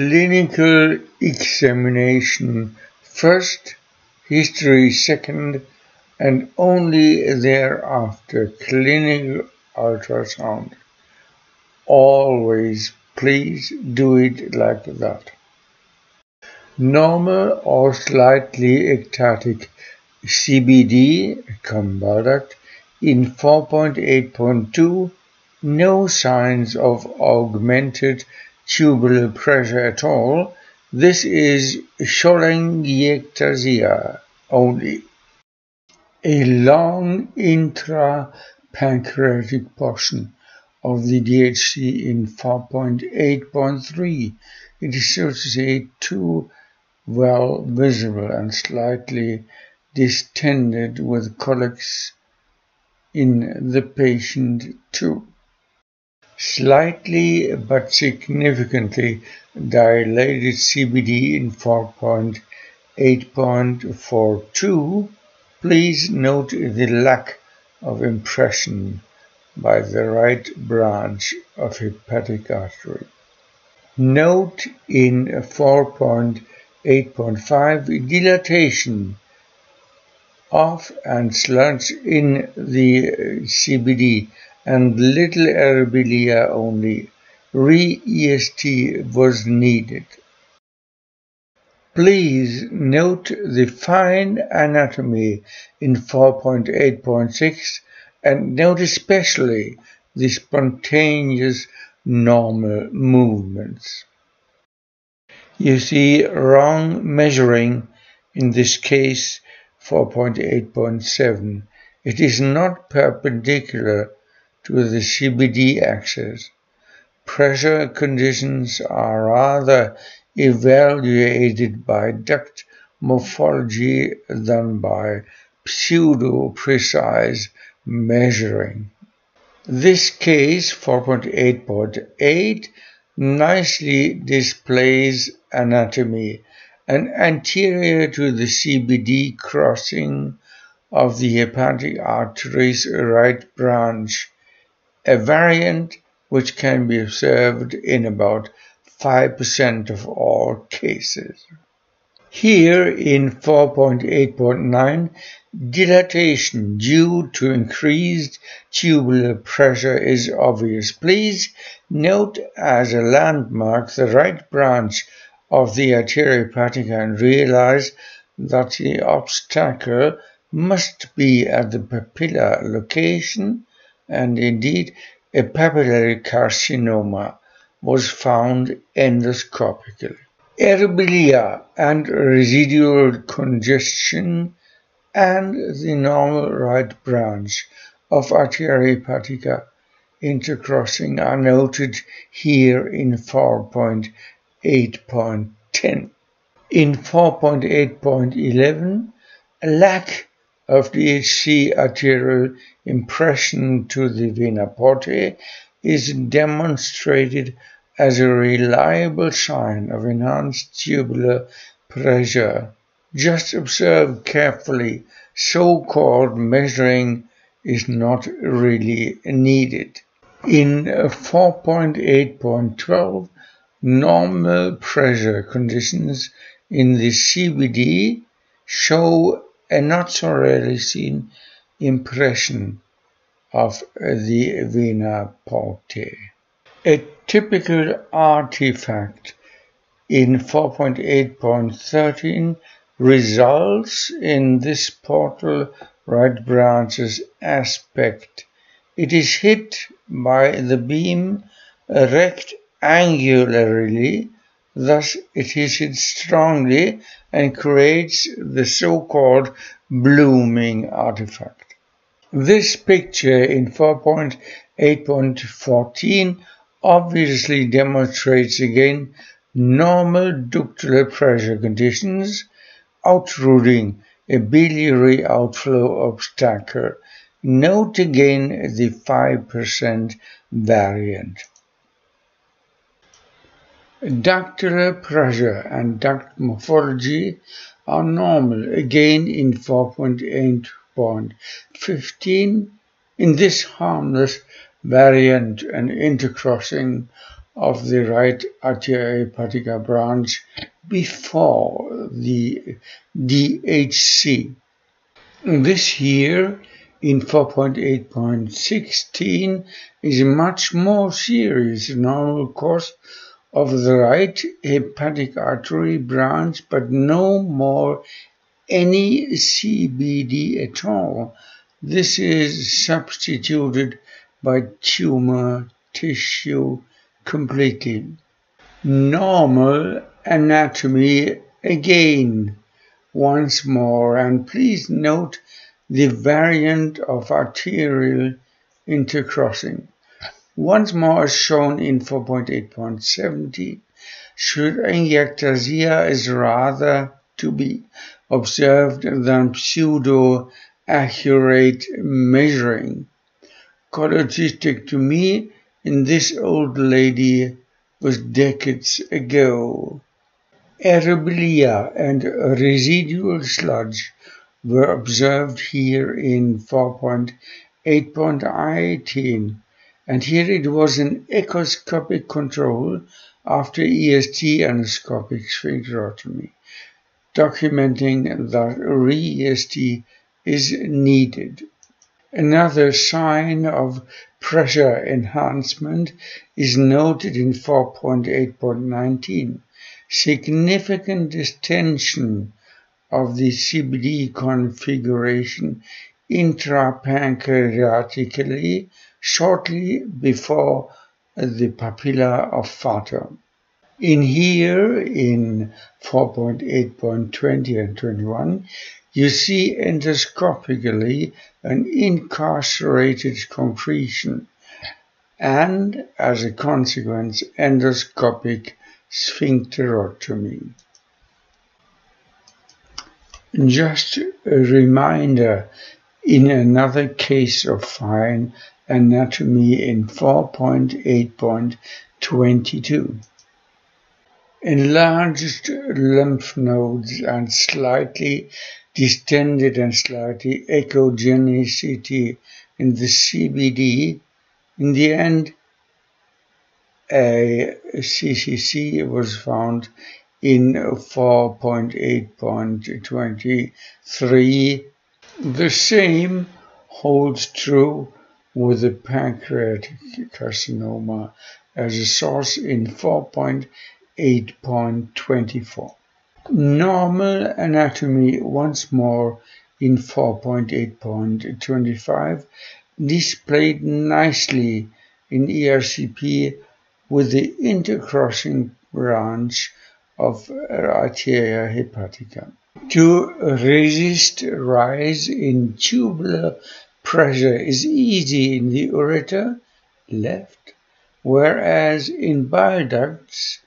Clinical examination first, history second, and only thereafter clinical ultrasound. Always please do it like that. Normal or slightly ectatic CBD conduct in 4.8.2 no signs of augmented tubular pressure at all. This is cholangioectasia only. A long intrapancreatic portion of the DHC in 4.8.3. It is so to say too well visible and slightly distended with colics in the patient too. Slightly but significantly dilated CBD in 4.8.42. Please note the lack of impression by the right branch of hepatic artery. Note in 4.8.5 dilatation of and sludge in the CBD and little aerobilia only. Re-EST was needed. Please note the fine anatomy in 4.8.6 and note especially the spontaneous normal movements. You see wrong measuring in this case 4.8.7. It is not perpendicular to the CBD axis. Pressure conditions are rather evaluated by duct morphology than by pseudo-precise measuring. This case 4.8.8 nicely displays anatomy and anterior to the CBD crossing of the hepatic artery's right branch, a variant which can be observed in about 5% of all cases. Here in 4.8.9, dilatation due to increased tubular pressure is obvious. Please note as a landmark the right branch of the arteria hepatica and realize that the obstacle must be at the papilla location and indeed a papillary carcinoma was found endoscopically aerobilia and residual congestion and the normal right branch of arteria hepatica intercrossing are noted here in 4.8.10. In 4.8.11, a lack of DHC arterial impression to the vena portae is demonstrated as a reliable sign of enhanced tubular pressure. Just observe carefully, so-called measuring is not really needed. In 4.8.12, normal pressure conditions in the CBD show a not so rarely seen impression of the vena portae. A typical artifact in 4.8.13 results in this portal right branch's aspect. It is hit by the beam rectangularly, thus it is hit strongly and creates the so-called blooming artifact. This picture in 4.8.14 obviously demonstrates again normal ductal pressure conditions, outrooting a biliary outflow obstacle. Note again the 5% variant. Ductal pressure and duct morphology are normal again in 4.8.15. In this harmless variant and intercrossing of the right arteria hepatica branch before the DHC. This here in 4.8.16 is a much more serious normal course of the right hepatic artery branch, but no more any CBD at all. This is substituted by tumor tissue completely. Normal anatomy again once more and please note the variant of arterial intercrossing. Once more as shown in 4.8.70, cholangiectasia is rather to be observed than pseudo-accurate measuring. Cholecystectomy in this old lady was decades ago. Aerobilia and residual sludge were observed here in 4.8.18 and here it was an echoscopic control after EST endoscopic sphincterotomy, documenting that re-EST is needed. Another sign of pressure enhancement is noted in 4.8.19. Significant distension of the CBD configuration intrapancreatically shortly before the papilla of Vater. In here, in 4.8.20 and 21, you see endoscopically an incarcerated concretion and, as a consequence, endoscopic sphincterotomy. Just a reminder, in another case of fine anatomy in 4.8.22. Enlarged lymph nodes and slightly distended and slightly echogenicity in the CBD. In the end, a CCC was found in 4.8.23. The same holds true with the pancreatic carcinoma as a source in 4.8.24. Normal anatomy once more in 4.8.25 displayed nicely in ERCP with the intercrossing branch of arteria hepatica. To resist rise in tubular pressure is easy in the ureter, left, whereas in bile ducts,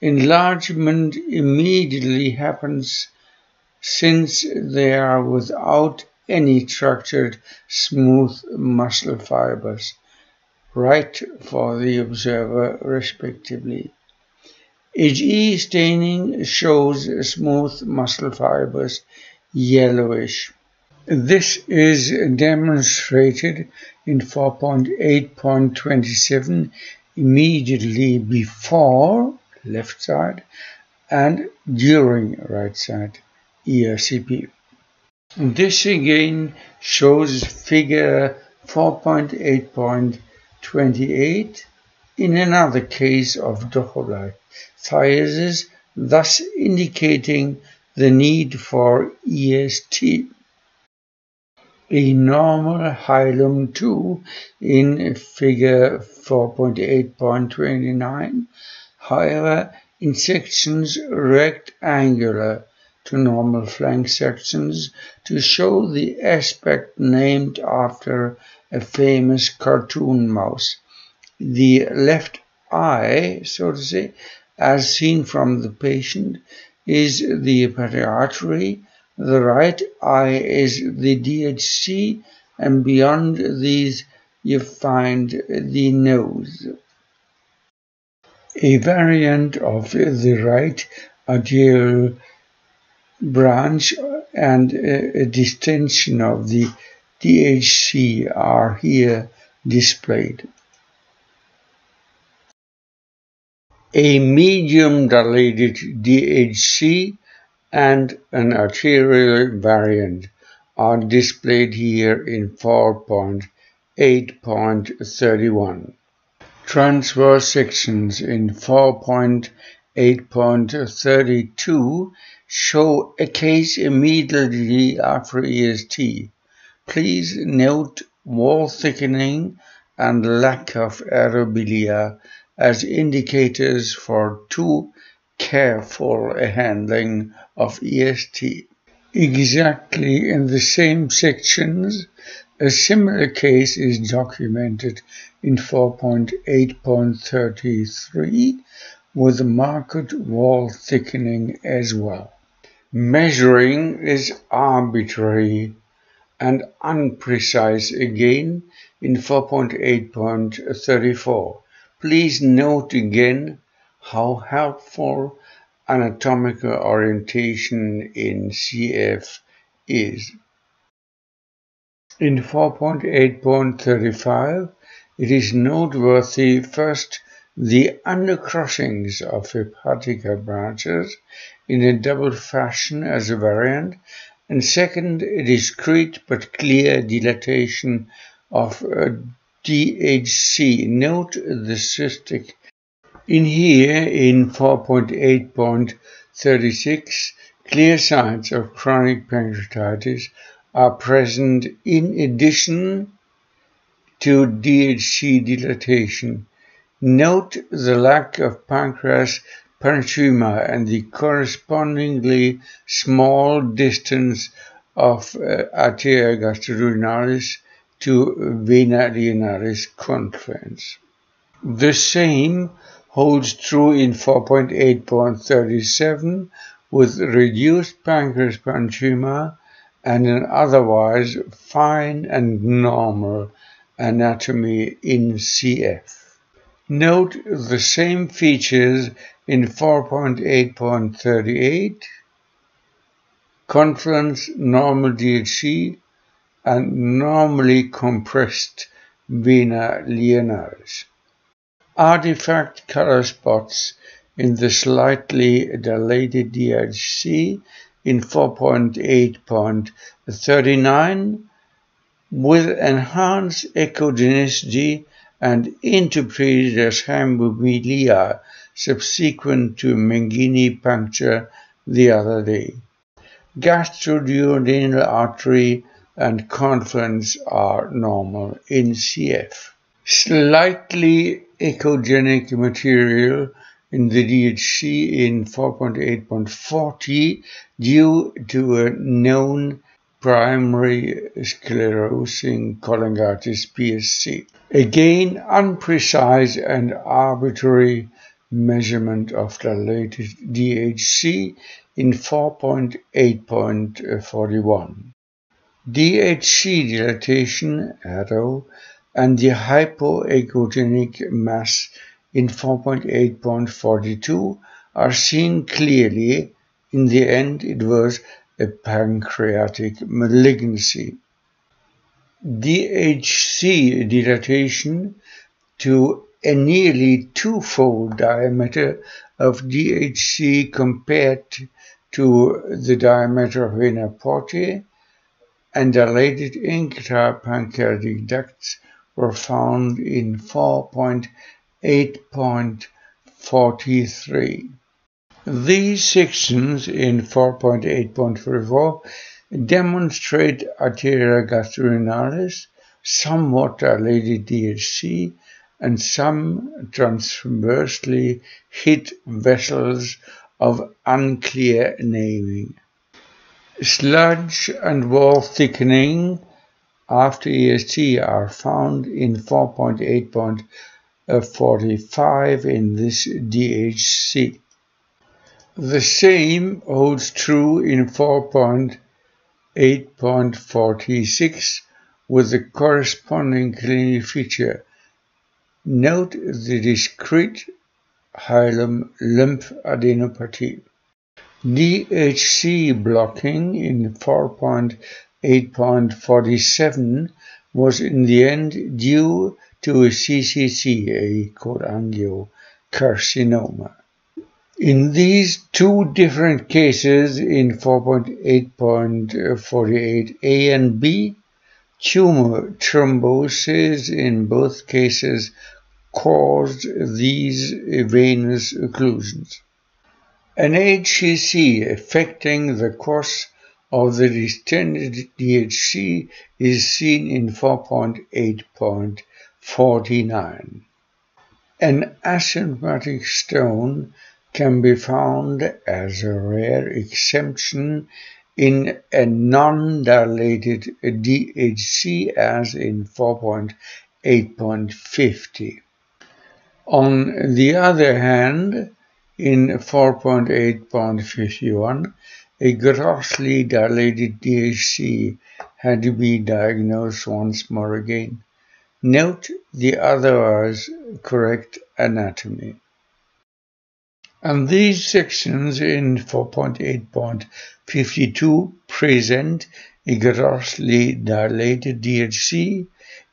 enlargement immediately happens since they are without any structured smooth muscle fibers, right for the observer respectively. HE staining shows smooth muscle fibers yellowish. This is demonstrated in 4.8.27 immediately before left side and during right side ERCP. This again shows figure 4.8.28 in another case of docholithiasis, thus indicating the need for EST a normal hilum 2 in figure 4.8.29. However, in sections rectangular to normal flank sections to show the aspect named after a famous cartoon mouse. The left eye, so to say, as seen from the patient, is the artery the right eye is the DHC, and beyond these you find the nose. A variant of the right arterial branch and a distension of the DHC are here displayed. A medium dilated DHC and an arterial variant are displayed here in 4.8.31. Transverse sections in 4.8.32 show a case immediately after EST. Please note wall thickening and lack of aerobilia as indicators for too careful handling of EST. Exactly in the same sections, a similar case is documented in 4.8.33 with marked wall thickening as well. Measuring is arbitrary and unprecise again in 4.8.34. Please note again how helpful anatomical orientation in CF is. In 4.8.35, it is noteworthy first the undercrossings of hepatica branches in a double fashion as a variant, and second, a discrete but clear dilatation of uh, DHC. Note the cystic. In here, in 4.8.36, clear signs of chronic pancreatitis are present in addition to DHC dilatation. Note the lack of pancreas parenchyma and the correspondingly small distance of uh, arteria to vena lienaris confluens. The same holds true in 4.8.37 with reduced pancreas parenchyma and an otherwise fine and normal anatomy in CF. Note the same features in 4.8.38, confluence normal DHC, and normally compressed vena lienaris. Artifact color spots in the slightly dilated DHC in 4.8.39 with enhanced echogenicity and interpreted hemobilia subsequent to Menghini puncture the other day. Gastroduodenal artery and confluence are normal in CF. Slightly echogenic material in the DHC in 4.8.40 due to a known primary sclerosing cholangitis PSC. Again, unprecise and arbitrary measurement of the latest DHC in 4.8.41. DHC dilatation arrow and the hypoechogenic mass in 4.8.42 are seen clearly. In the end, it was a pancreatic malignancy. DHC dilatation to a nearly twofold diameter of DHC compared to the diameter of vena portae and dilated intrapancreatic ducts were found in 4.8.43. These sections in 4.8.44 demonstrate arteria gastroduodenalis, somewhat dilated DHC, and some transversely hit vessels of unclear naming. Sludge and wall thickening after EST are found in 4.8.45 in this DHC. The same holds true in 4.8.46 with the corresponding clinical feature. Note the discrete hilum lymphadenopathy. DHC blocking in 4.8.47 was in the end due to a CCC, a cholangio carcinoma. In these two different cases in 4.8.48a and b, tumor thrombosis in both cases caused these venous occlusions. An HCC affecting the course of the distended DHC is seen in 4.8.49. An asymptomatic stone can be found as a rare exemption in a non-dilated DHC as in 4.8.50. On the other hand, in 4.8.51, a grossly dilated DHC had to be diagnosed once more again. Note the otherwise correct anatomy. And these sections in 4.8.52 present a grossly dilated DHC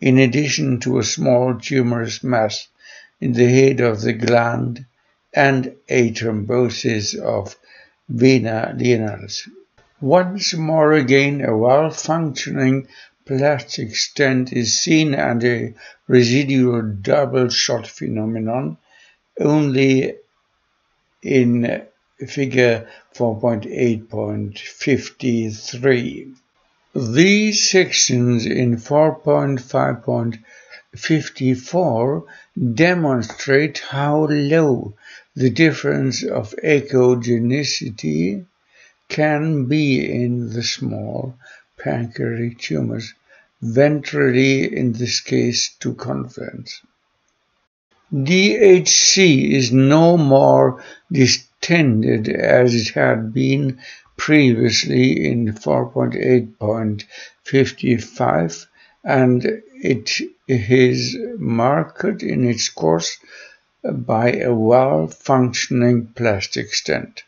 in addition to a small tumorous mass in the head of the gland and a thrombosis of vena lienalis. Once more again, a well-functioning plastic stent is seen and a residual double shot phenomenon only in figure 4.8.53. These sections in 4.5.54 demonstrate how low the difference of echogenicity can be in the small pancreatic tumors, ventrally in this case to confluence. DHC is no more distended as it had been previously in 4.8.55 and it is marked in its course by a well-functioning plastic stent.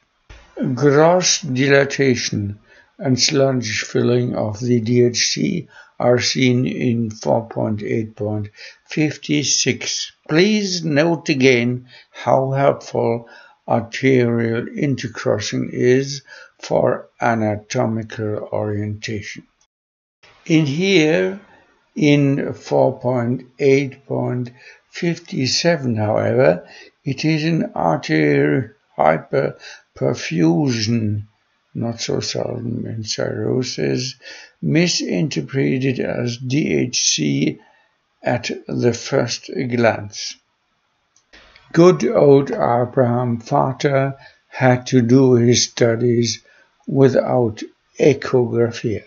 Gross dilatation and sludge filling of the DHC are seen in 4.8.56. Please note again how helpful arterial intercrossing is for anatomical orientation. In here, in 4.8.57, however, it is an arterial hyperperfusion not so seldom in cirrhosis, misinterpreted as DHC at the first glance. Good old Abraham Vater had to do his studies without echography.